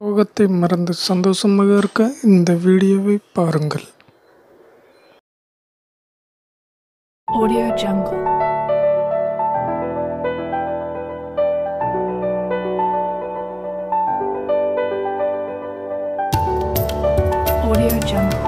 சோகத்தை மறந்து சந்தோஷமாக இருக்க இந்த வீடியோவை பாருங்கள். Audio Jungle Audio Jungle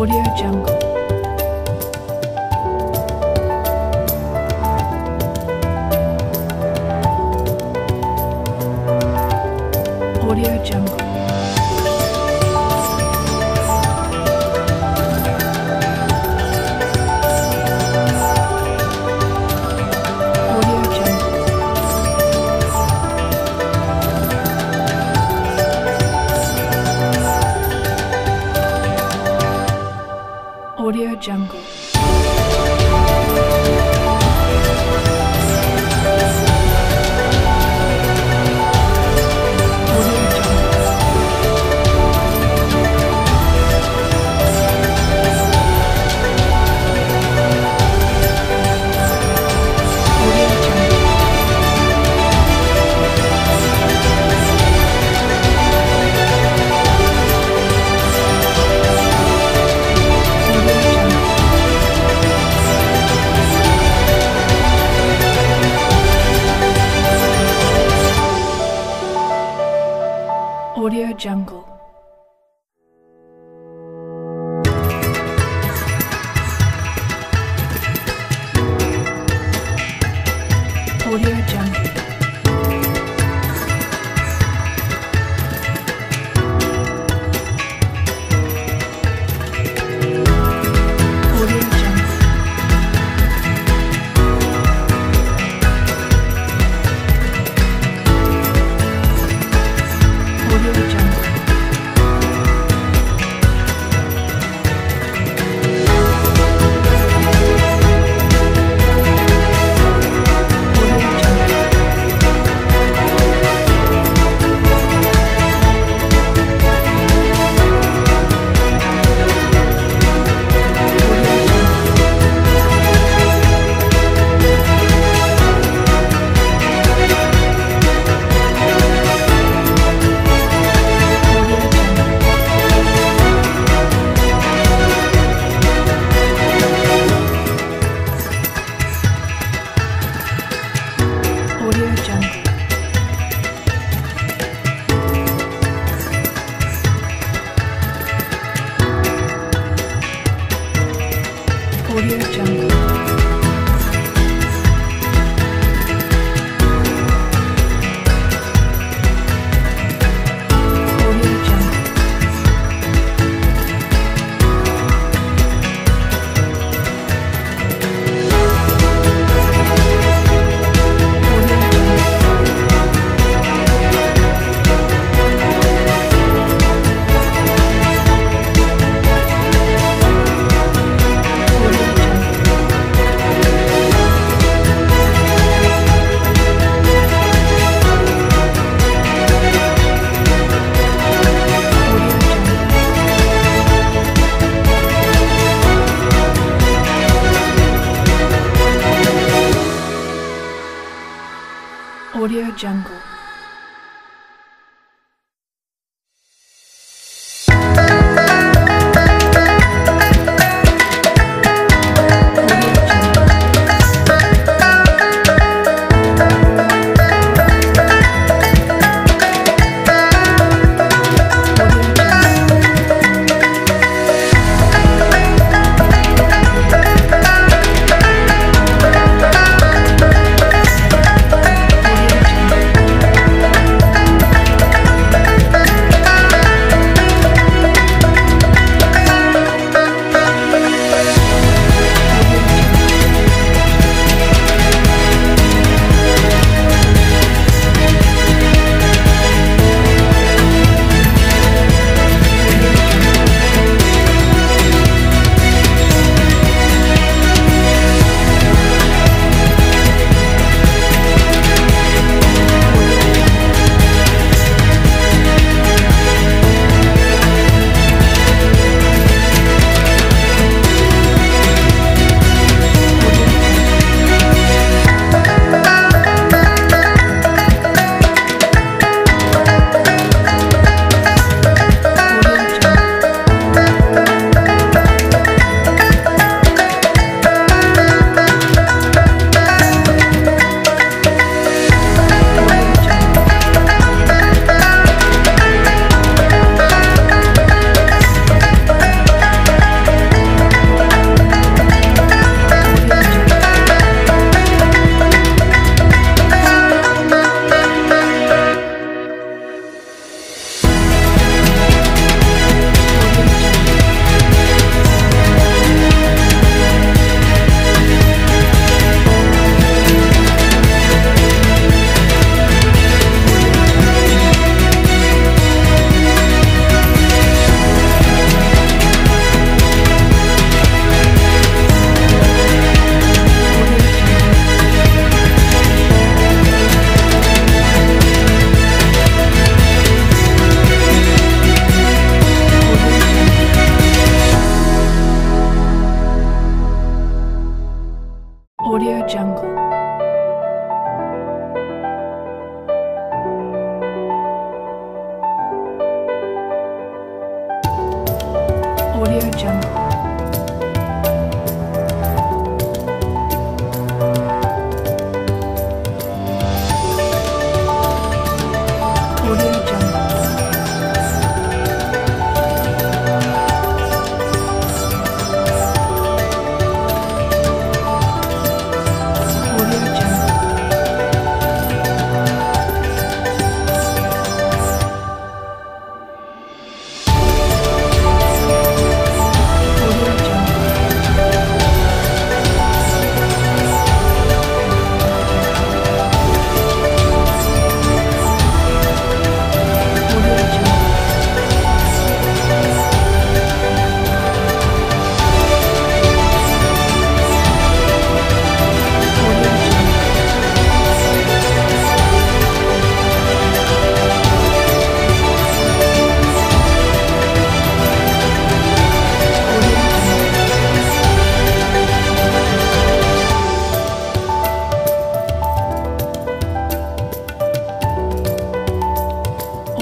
Audio Jungle.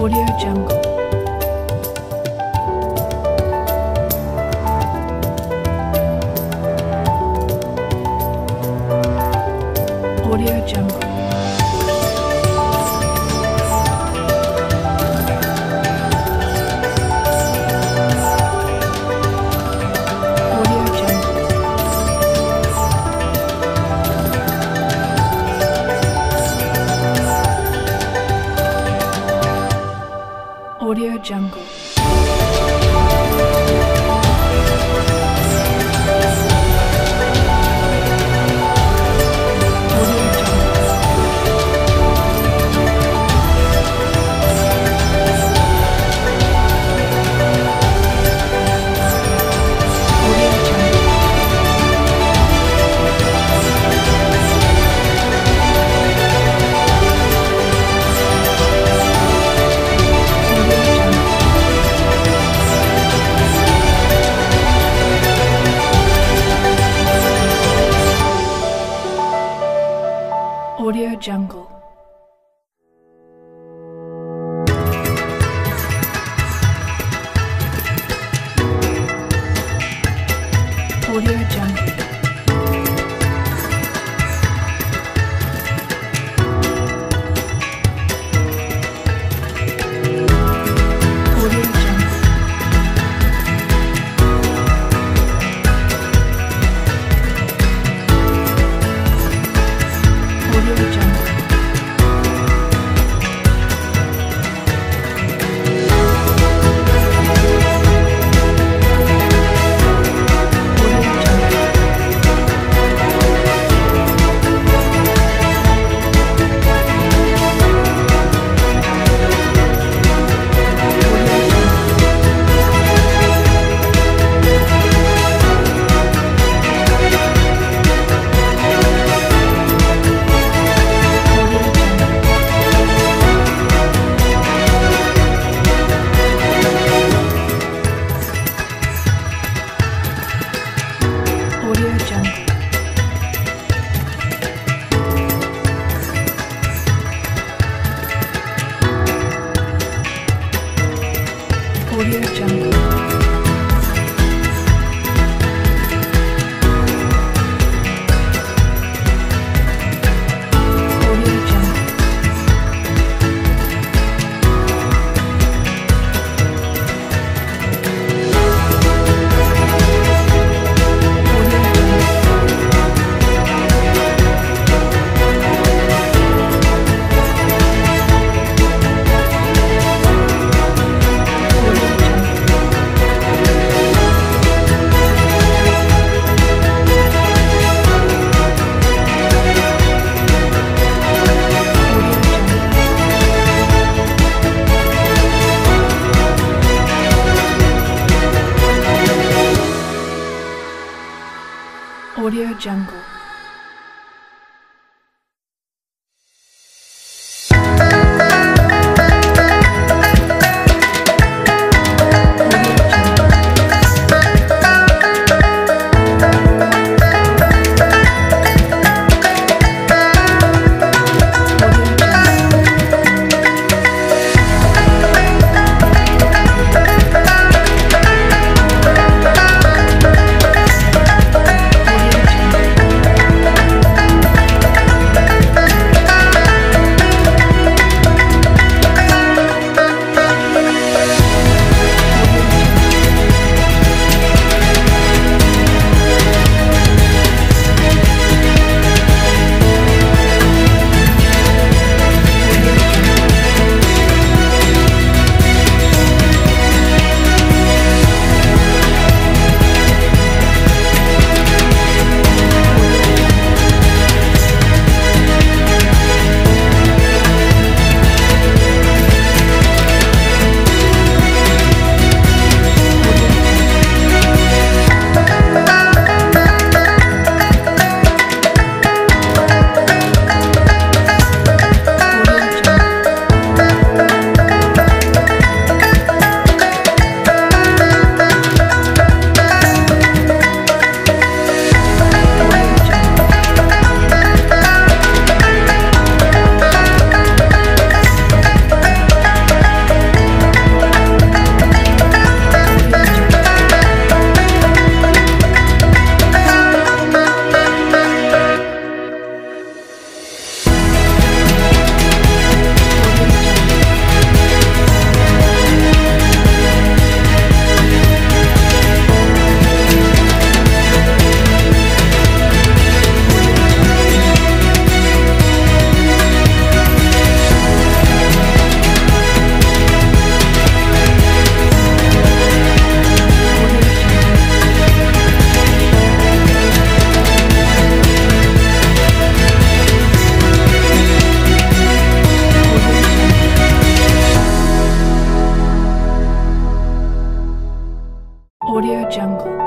Audio Jungle. Audio Jungle.